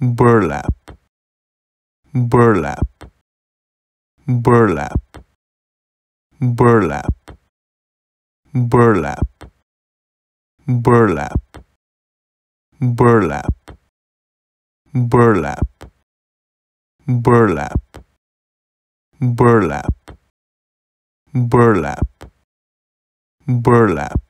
burlap burlap burlap burlap burlap burlap burlap burlap burlap burlap burlap burlap